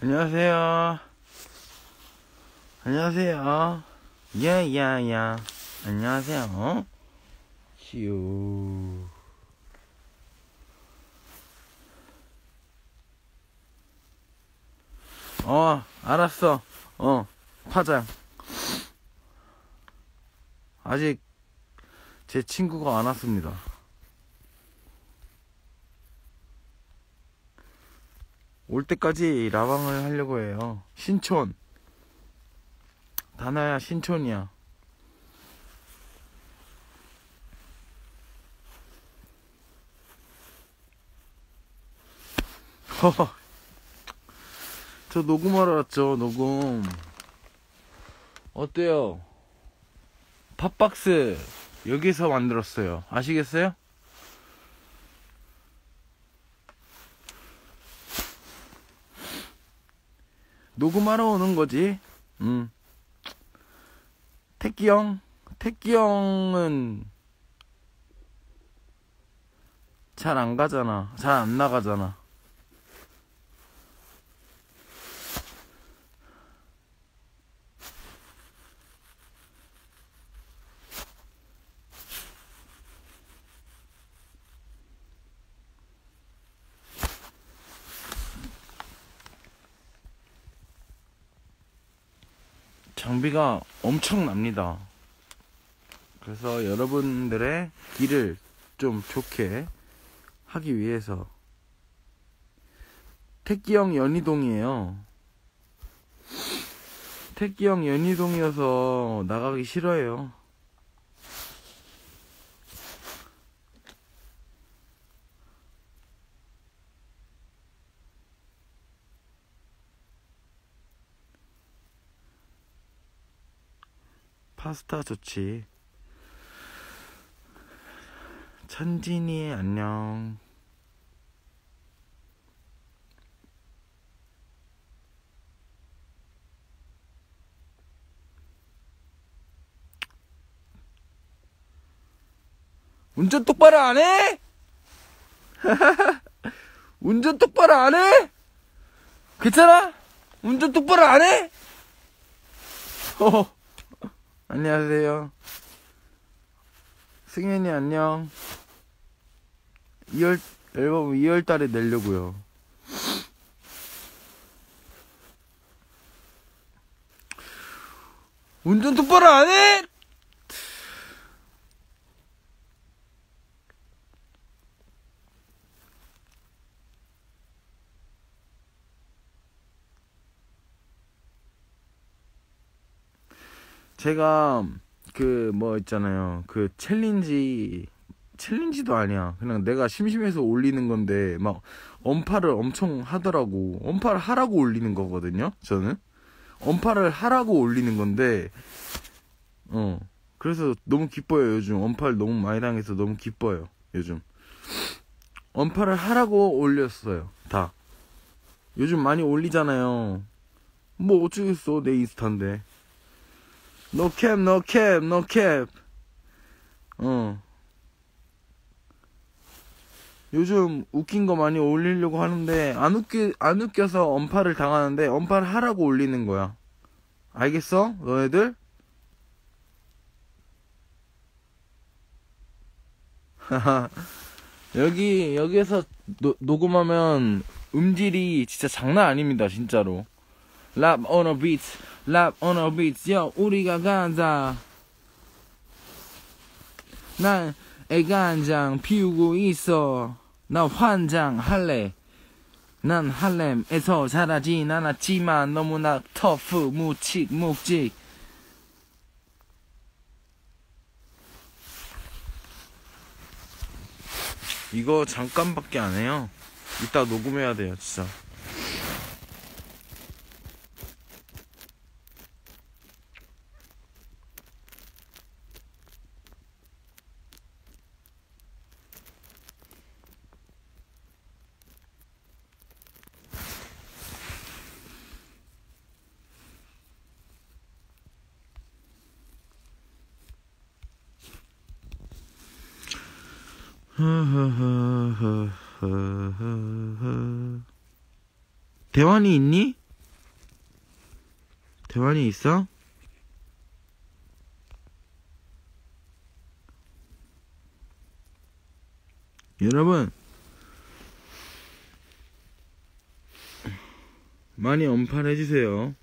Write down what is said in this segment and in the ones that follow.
안녕하세요. 안녕하세요. 야야야. 안녕하세요. 시우. 어, 알았어. 어, 파장. 아직 제 친구가 안 왔습니다. 올 때까지 라방을 하려고 해요. 신촌. 다나야 신촌이야. 허허. 저 녹음하러 왔죠, 녹음. 어때요? 팝박스 여기서 만들었어요. 아시겠어요? 녹음하러 오는 거지. 음. 택기 형, 택기 형은 잘 안 가잖아. 잘 안 나가잖아. 장비가 엄청납니다. 그래서 여러분들의 길을 좀 좋게 하기 위해서 택기형 연희동이에요. 택기형 연희동이어서 나가기 싫어요. 파스타 좋지. 천진이 안녕. 운전 똑바로 안 해? 운전 똑바로 안 해? 괜찮아? 운전 똑바로 안 해? 어. 안녕하세요. 승현이 안녕. 2월, 앨범 2월 달에 내려고요. 운전 똑바로 안 해? 제가 그 뭐 있잖아요. 그 챌린지 챌린지도 아니야. 그냥 내가 심심해서 올리는 건데 막 언팔을 엄청 하더라고. 언팔을 하라고 올리는 거거든요. 저는 언팔을 하라고 올리는 건데 어 그래서 너무 기뻐요 요즘 언팔을 너무 많이 당해서 너무 기뻐요 요즘 언팔을 하라고 올렸어요 다 요즘 많이 올리잖아요 뭐 어쩌겠어 내 인스타인데 노캡 노캡 노캡 어. 요즘 웃긴 거 많이 올리려고 하는데 안 웃기 안 웃겨서 언파를 당하는데 언파를 하라고 올리는 거야. 알겠어? 너네들? 여기 여기에서 노, 녹음하면 음질이 진짜 장난 아닙니다 진짜로 rap on a beat rap on a beat yo 우리가 간다. 난 애간장 피우고 있어. 나 환장할래. 난 할렘에서 자라진 않았지만 너무나 터프 무칙 묵직. 이거 잠깐밖에 안 해요. 이따 녹음해야 돼요 진짜 대환이 있니? 대환이 있어? 여러분 많이 언팔해 주세요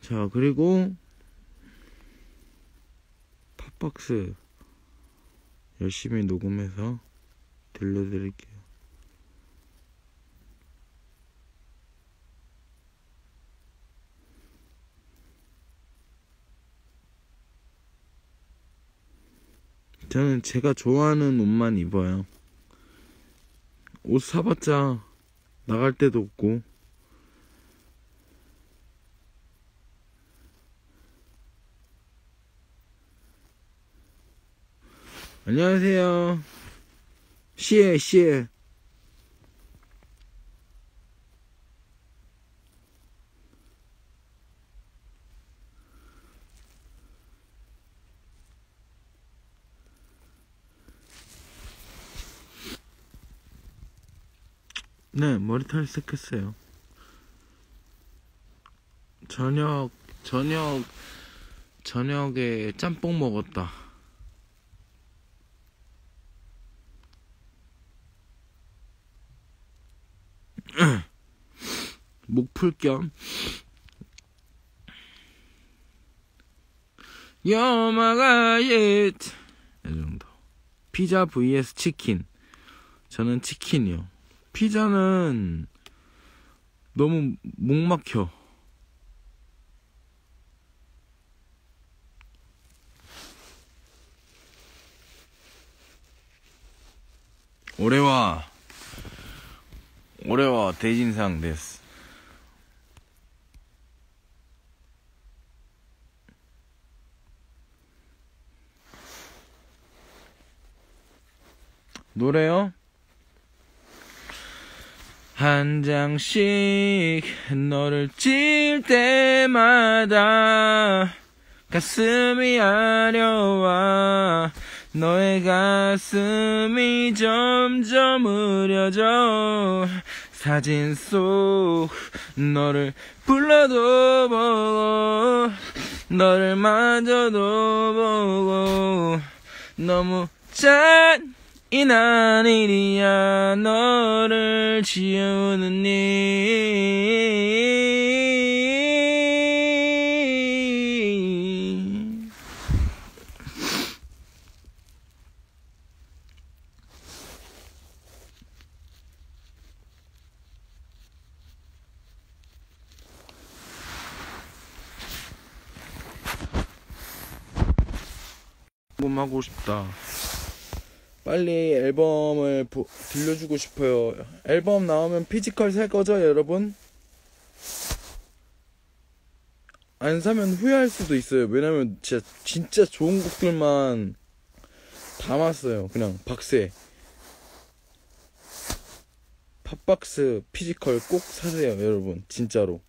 자 그리고 팝박스 열심히 녹음해서 들려드릴게요 저는 제가 좋아하는 옷만 입어요. 옷 사봤자 나갈 데도 없고. 안녕하세요. 시에, 시에. 네, 머리털 색했어요. 저녁, 저녁, 저녁에 짬뽕 먹었다. 목풀 겸. 여마가예 이 정도. 피자 vs 치킨. 저는 치킨이요. 피자는 너무 목 막혀. 올해와 올해와 대진상 됐어 노래요? 한 장씩 너를 찔 때마다 가슴이 아려와 너의 가슴이 점점 으려져 사진 속 너를 불러도 보고 너를 만져도 보고 너무 짠 이 난 일이야 너를 지우는 일 녹음하고 싶다. 빨리 앨범을 보- 들려주고 싶어요. 앨범 나오면 physical 살 거죠, 여러분? 안 사면 후회할 수도 있어요. 왜냐면 진짜 진짜 좋은 곡들만 담았어요. 그냥 박스에. 팝박스 physical 꼭 사세요, 여러분. 진짜로.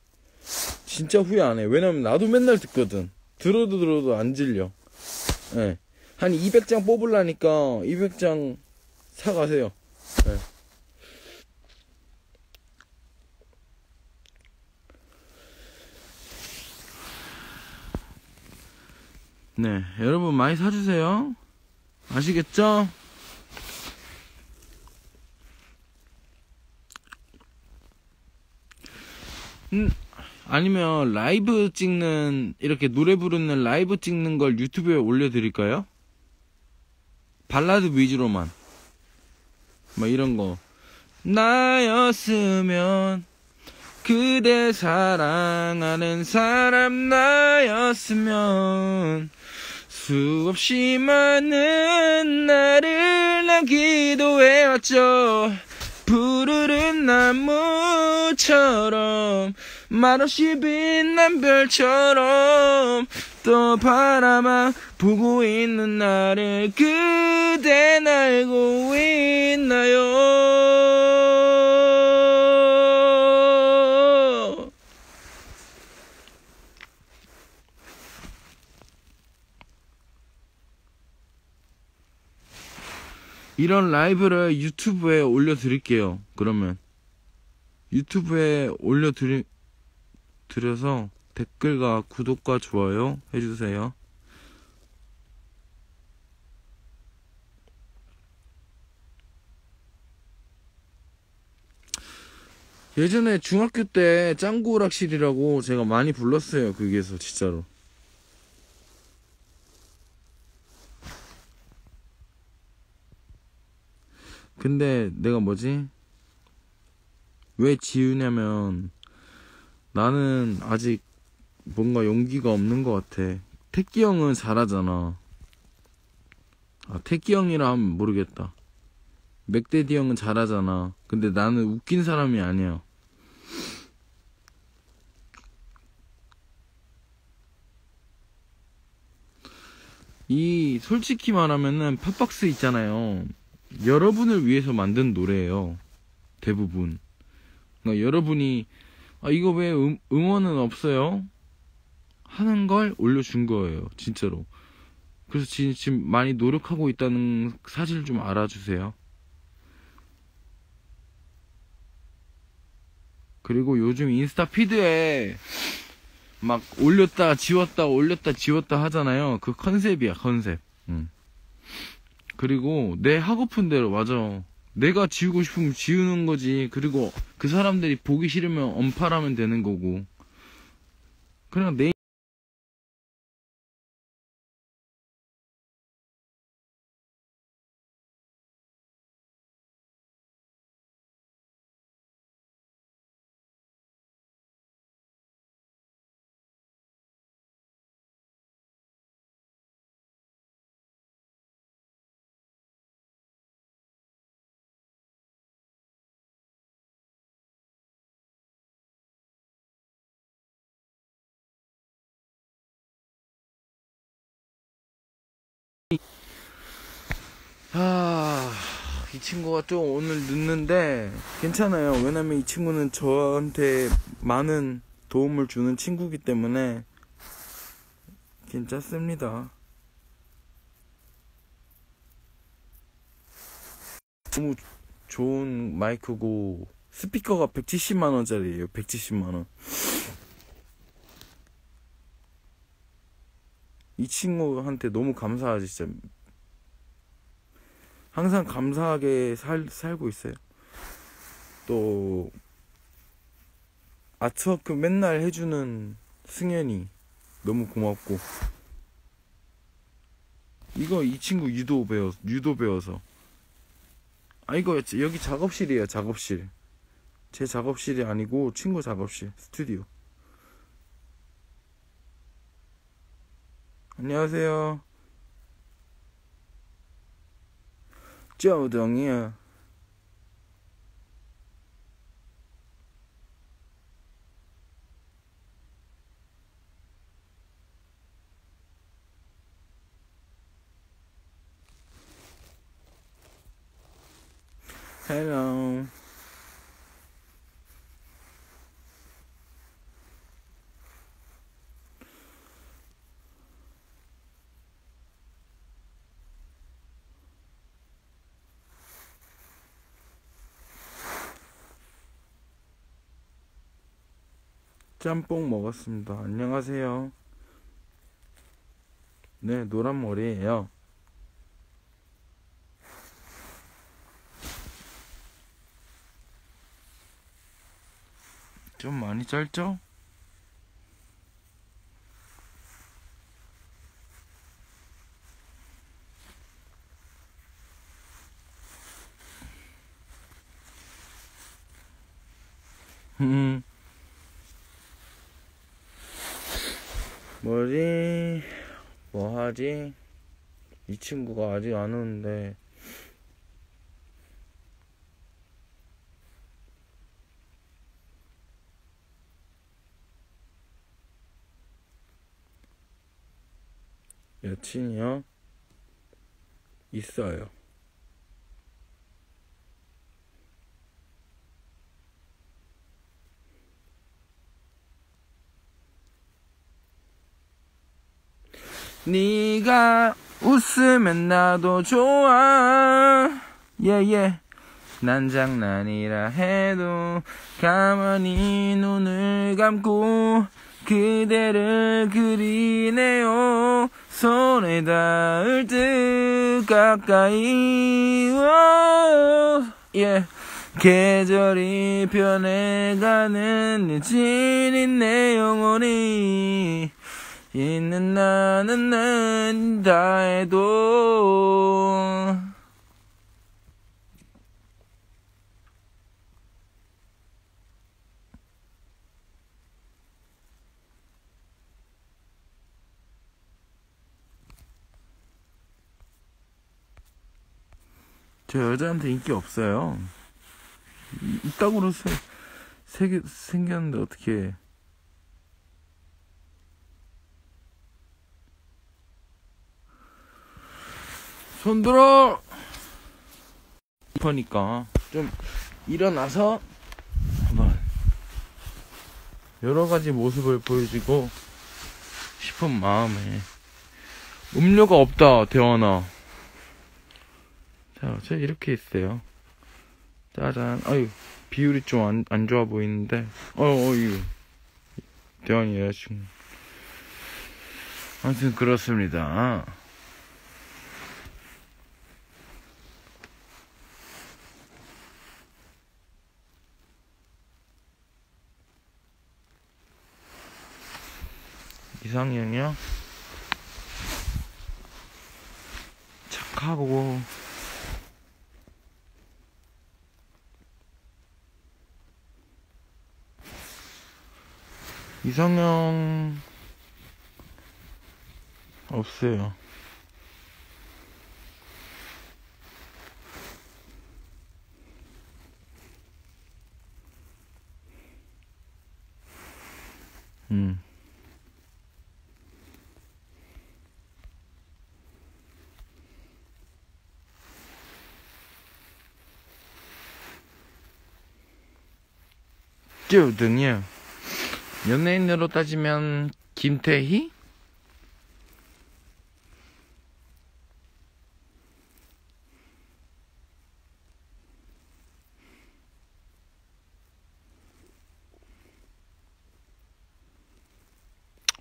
진짜 후회 안 해. 왜냐면 나도 맨날 듣거든. 들어도 들어도 안 질려. 예. 한 200장 뽑으려니까 200장 사가세요. 네. 네, 여러분 많이 사주세요. 아시겠죠? 음, 아니면 라이브 찍는, 이렇게 노래 부르는 라이브 찍는 걸 유튜브에 올려드릴까요? 발라드 위주로만. 뭐 이런 거. 나였으면 그대 사랑하는 사람 나였으면 수없이 많은 나를 난 기도해왔죠 푸르른 나무처럼 말없이 빛난 별처럼 또 바라만 보고 있는 나를 그댄 알고 있나요? 이런 라이브를 유튜브에 올려드릴게요. 그러면 유튜브에 올려드리, 드려서 댓글과 구독과 좋아요 해주세요. 예전에 중학교 때 짱구 오락실이라고 제가 많이 불렀어요. 거기에서 진짜로. 근데 내가 뭐지? 왜 지우냐면 나는 아직 뭔가 용기가 없는 것 같아. 태기 형은 잘하잖아. 아, 태기 형이라 하면 모르겠다. 맥데디 형은 잘하잖아. 근데 나는 웃긴 사람이 아니야. 이 솔직히 말하면은 팝박스 있잖아요. 여러분을 위해서 만든 노래예요. 대부분. 그러니까 여러분이 아 이거 왜 음, 응원은 없어요? 하는 걸 올려준 거예요. 진짜로. 그래서 지금 많이 노력하고 있다는 사실 좀 알아주세요. 그리고 요즘 인스타 피드에 막 올렸다 지웠다 올렸다 지웠다 하잖아요. 그 컨셉이야 컨셉. 응. 그리고 내 하고픈 대로 맞아. 내가 지우고 싶으면 지우는 거지. 그리고 그 사람들이 보기 싫으면 언팔하면 되는 거고. 그냥 내 아, 이 친구가 좀 오늘 늦는데 괜찮아요. 왜냐면 이 친구는 저한테 많은 도움을 주는 친구기 때문에 괜찮습니다. 너무 좋은 마이크고 스피커가 170만 원짜리예요. 170만 원. 이 친구한테 너무 감사하지 진짜. 항상 감사하게 살, 살고 있어요. 또, 아트워크 맨날 해주는 승현이 너무 고맙고. 이거 이 친구 유도 배워, 유도 배워서. 아, 이거 여기 작업실이에요, 작업실. 제 작업실이 아니고 친구 작업실, 스튜디오. 안녕하세요. 쪼동이요. 짬뽕 먹었습니다. 안녕하세요. 네, 노란 머리예요. 좀 많이 짧죠? 음. 뭐지? 뭐 하지? 이 친구가 아직 안 오는데. 여친이요? 있어요. 네가 웃으면 나도 좋아. 예예. 난 장난이라 해도 가만히 눈을 감고 그대를 그리네요. 손에 닿을 듯 가까이. 예. 계절이 변해가는 진인 내 영혼이 있는 나는 난다 해도 저 여자한테 인기 없어요. 이- 이따구로 세, 세, 생겼는데 어떻게 손들어! 그러니까 좀 일어나서 한번 여러 가지 모습을 보여주고 싶은 마음에 음료가 없다 대원아 자, 저 이렇게 있어요. 짜잔. 아유, 비율이 좀 안, 안 좋아 보이는데. 어, 어유. 대환이 여자친구. 아무튼 그렇습니다. 이상형이요? 착하고 이상형 없어요. 음. 쭈등이요. 연예인으로 따지면 김태희?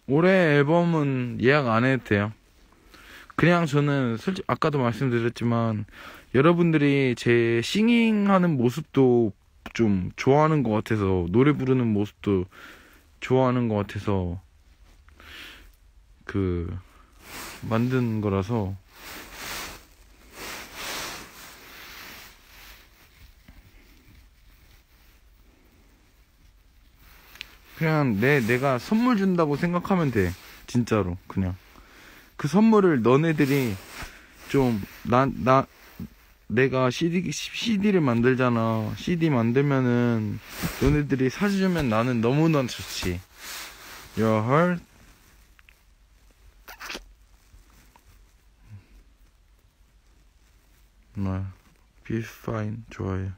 올해 앨범은 예약 안 해도 돼요. 그냥 저는 솔직히 아까도 말씀드렸지만 여러분들이 제 싱잉하는 모습도 좀 좋아하는 것 같아서 노래 부르는 모습도 좋아하는 것 같아서 그 만든 거라서. 그냥 내 내가 선물 준다고 생각하면 돼. 진짜로. 그냥. 그 선물을 너네들이 좀난나 내가 CD CD를 만들잖아. CD 만들면은 너네들이 사주면 나는 너무나 좋지. Your heart. 뭐 Be fine 좋아요.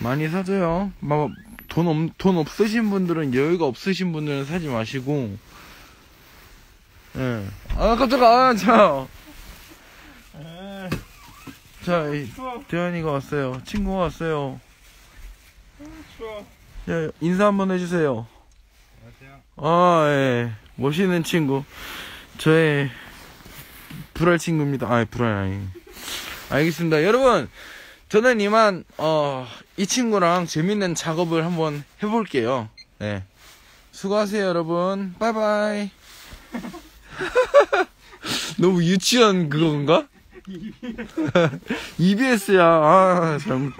많이 사줘요. 막, 돈, 없, 돈 없으신 분들은, 여유가 없으신 분들은 사지 마시고, 예. 아, 깜짝아, 아, 자. 자, 이, 대현이가 왔어요. 친구가 왔어요. 추워. 야, 인사 한번 해주세요. 안녕하세요. 아, 예. 멋있는 친구. 저의 불알 친구입니다. 아, 불알 아니. 알겠습니다. 여러분, 저는 이만, 어, 이 친구랑 재밌는 작업을 한번 해볼게요. 네. 수고하세요, 여러분. 바이바이. 너무 유치한 그건가? EBS야. 아, 잘못.